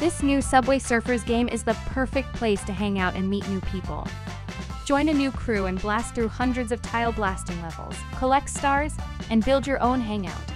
This new Subway Surfers game is the perfect place to hang out and meet new people. Join a new crew and blast through hundreds of tile blasting levels, collect stars, and build your own hangout.